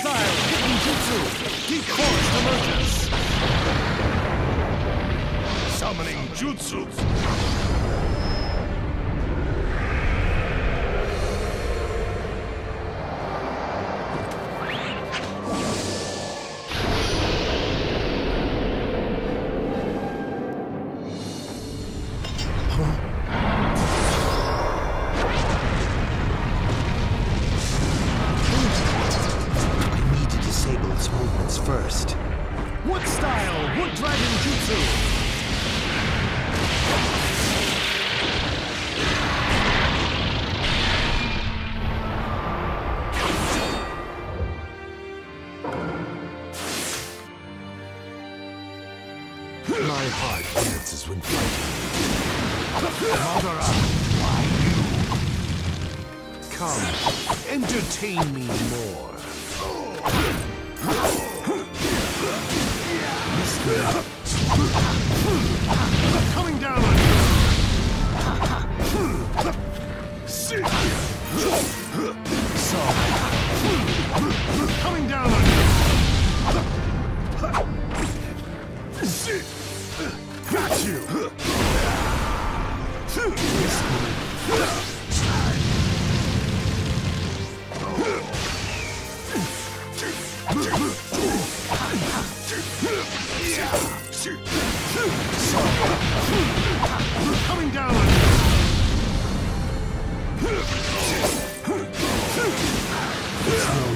style hidden jutsu. Deep forest emerges. Summoning jutsu. My heart dances when fighting. Madara, why you? Come, entertain me more. Coming Coming down on you.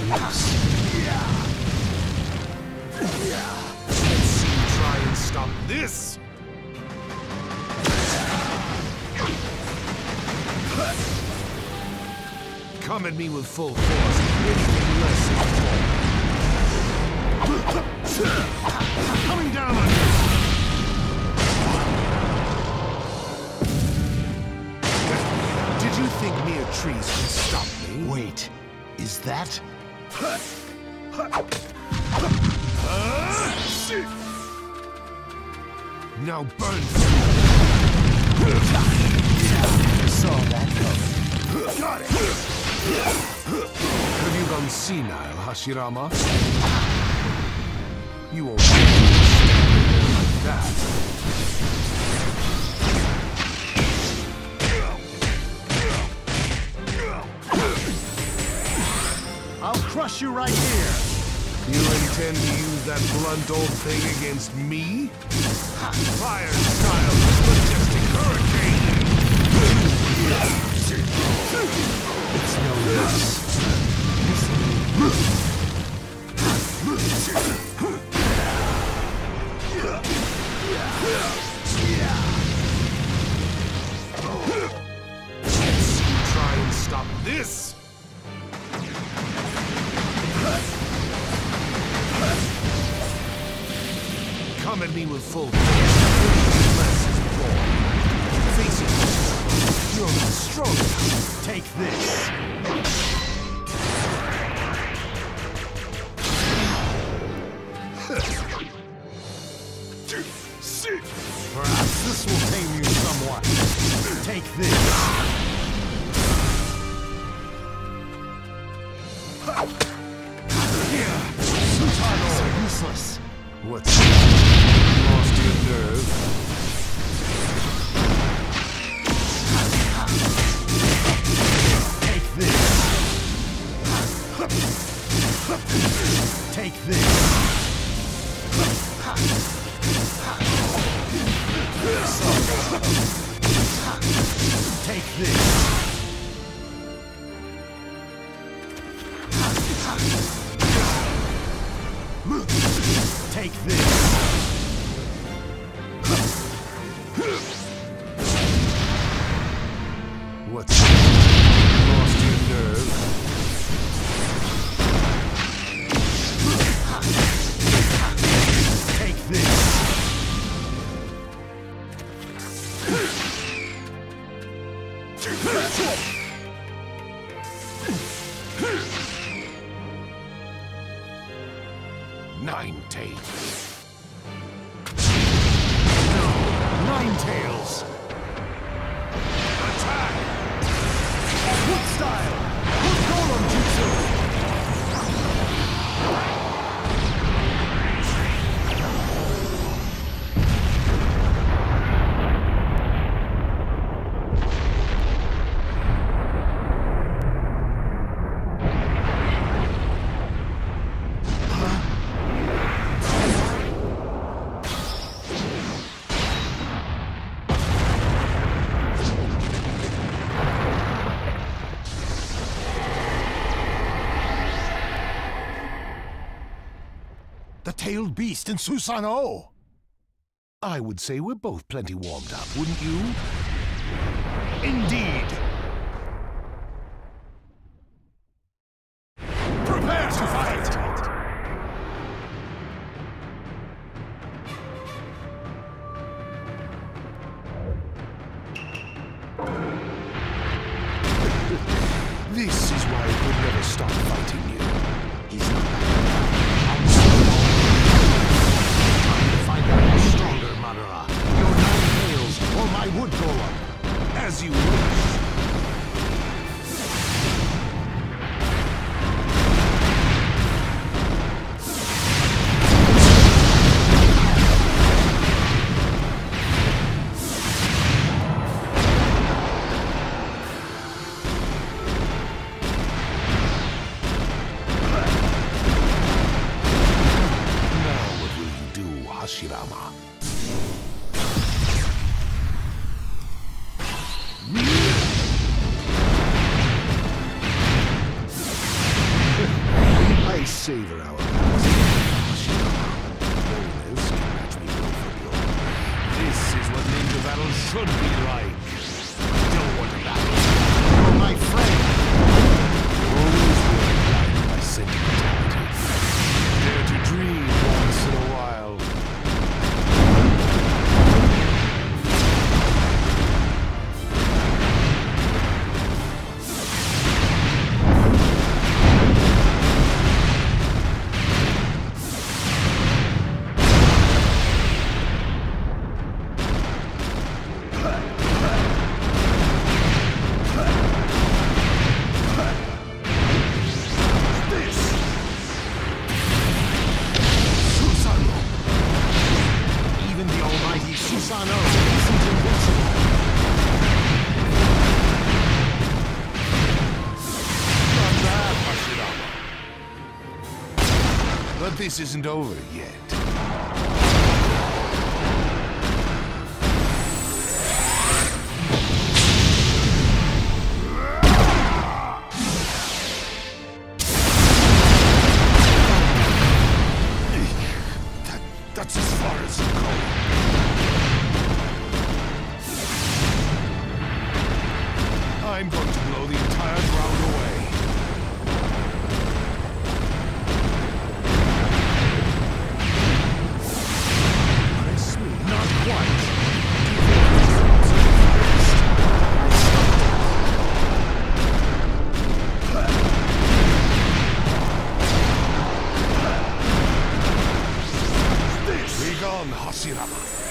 Let's see you try and stop this. Come at me with full force. Anything less. Coming down on you. Did you think mere trees could stop me? Wait, is that? Now burn Saw that coming. Got it! Have you gone senile, Hashirama? You won't like that. I'll crush you right here. You intend to use that blunt old thing against me? Fire style, majestic hurricane! It's no use. This. Take this. Beast in Susanoo! I would say we're both plenty warmed up, wouldn't you? Indeed! Prepare to fight! This is why we'll never stop fighting you. He's As you wish. This isn't over yet. That's as far as you go. I'm going to blow the entire 柱だ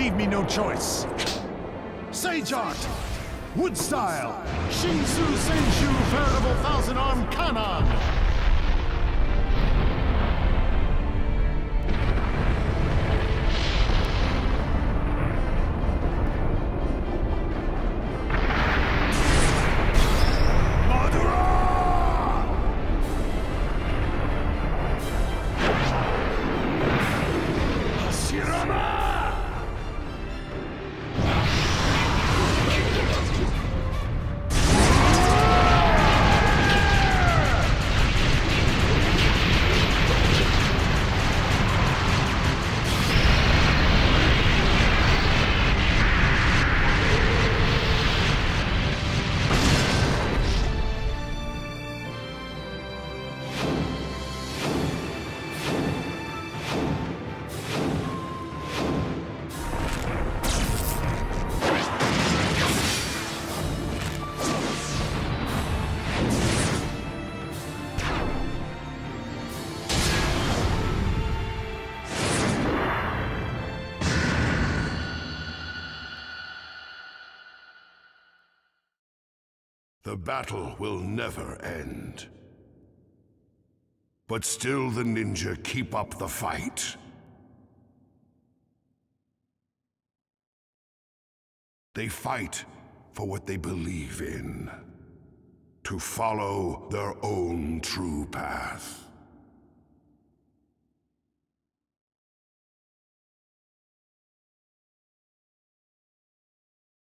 leave me no choice. Sage Art! Wood Style! Shinsu Senju Veritable Thousand Arm Kannon! Battle will never end. But still the ninja keep up the fight. They fight for what they believe in. To follow their own true path.